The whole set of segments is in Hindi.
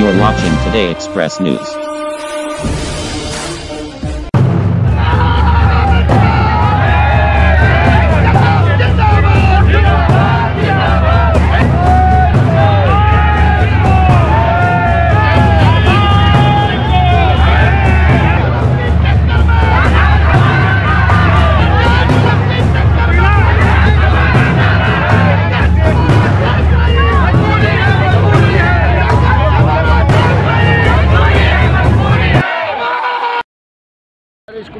You're watching Today Express News.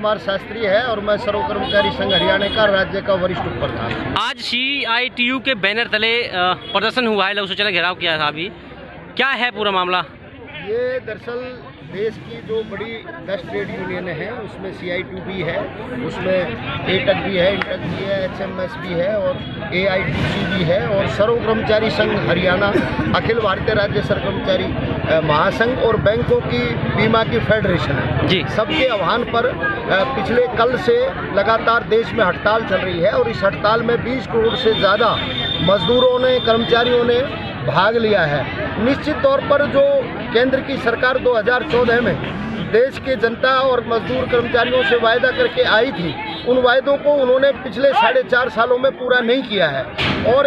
Kumar Shastri है और मैं सर्व कर्मचारी संघ हरियाणा का राज्य का वरिष्ठ उप प्रधान आज सी आई टी यू के बैनर तले प्रदर्शन हुआ है लघु सूचना घेराव किया था अभी। क्या है पूरा मामला? ये दरअसल देश की जो बड़ी दस ट्रेड यूनियन है उसमें सी आई टू भी है उसमें एटक भी है इंटक भी है एच एम एस भी है और ए आई टी सी भी है और सर्व कर्मचारी संघ हरियाणा अखिल भारतीय राज्य सर्व कर्मचारी महासंघ और बैंकों की बीमा की फेडरेशन है। जी। सबके आह्वान पर पिछले कल से लगातार देश में हड़ताल चल रही है और इस हड़ताल में 20 करोड़ से ज़्यादा मजदूरों ने कर्मचारियों ने भाग लिया है। निश्चित तौर पर जो केंद्र की सरकार 2014 में देश के जनता और मजदूर कर्मचारियों से वायदा करके आई थी। उन वायदों को उन्होंने पिछले साढ़े चार सालों में पूरा नहीं किया है। और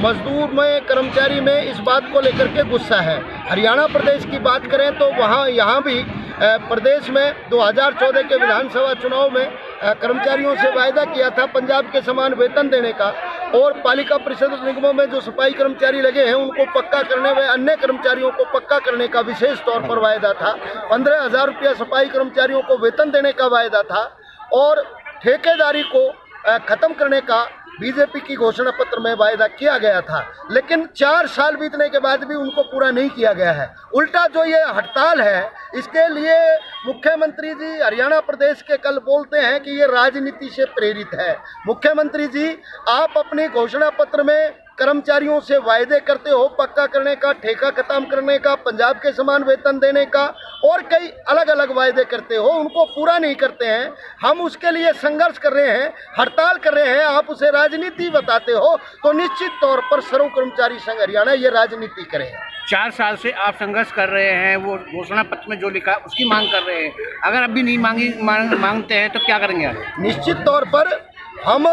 मजदूर में, कर्मचारी में इस बात को लेकर के गुस्सा है। हरियाणा प्रदेश की बात करें तो वहाँ, यहाँ भी प्रदेश में 2014 के विधानसभा चुनाव में कर्मचारियों से वायदा किया था पंजाब के समान वेतन देने का। और पालिका परिषद निगमों में जो सफ़ाई कर्मचारी लगे हैं, उनको पक्का करने व अन्य कर्मचारियों को पक्का करने का विशेष तौर पर वायदा था। पंद्रह हज़ार रुपया सफ़ाई कर्मचारियों को वेतन देने का वायदा था और ठेकेदारी को खत्म करने का बीजेपी की घोषणा पत्र में वायदा किया गया था, लेकिन चार साल बीतने के बाद भी उनको पूरा नहीं किया गया है। उल्टा जो ये हड़ताल है, इसके लिए मुख्यमंत्री जी हरियाणा प्रदेश के कल बोलते हैं कि ये राजनीति से प्रेरित है। मुख्यमंत्री जी, आप अपनी घोषणा पत्र में कर्मचारियों से वायदे करते हो पक्का करने का ठेका खत्म करने का पंजाब के समान वेतन देने का और कई अलग अलग वायदे करते हो उनको पूरा नहीं करते हैं हम उसके लिए संघर्ष कर रहे हैं हड़ताल कर रहे हैं आप उसे राजनीति बताते हो तो निश्चित तौर पर सर्व कर्मचारी संघ हरियाणा ये राजनीति करे। चार साल से आप संघर्ष कर रहे हैं वो घोषणा पत्र में जो लिखा है उसकी मांग कर रहे हैं। अगर अभी नहीं मांगी मांग, मांगते हैं तो क्या करेंगे निश्चित तौर पर हम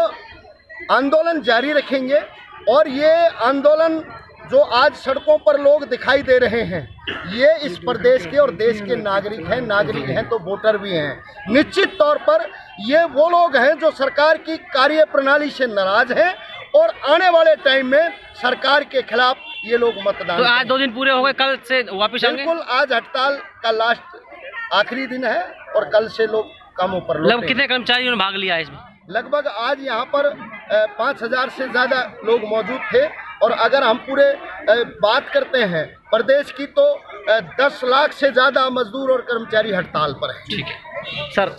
आंदोलन जारी रखेंगे और ये आंदोलन जो आज सड़कों पर लोग दिखाई दे रहे हैं ये इस प्रदेश के और देश के नागरिक हैं नागरिक हैं तो वोटर भी हैं। निश्चित तौर पर ये वो लोग हैं जो सरकार की कार्य प्रणाली से नाराज़ हैं और आने वाले टाइम में सरकार के खिलाफ ये लोग मतदान तो आज दो दिन पूरे हो गए कल से वापस बिल्कुल आज हड़ताल का लास्ट आखिरी दिन है और कल से लोग कामों पर लगभग लौटेंगे। कितने कर्मचारियों ने भाग लिया इसमें? लगभग आज यहाँ पर पाँच हज़ार से ज़्यादा लोग मौजूद थे। और अगर हम पूरे बात करते हैं, प्रदेश की तो दस लाख से ज़्यादा मजदूर और कर्मचारी हड़ताल पर है। ठीक है। सर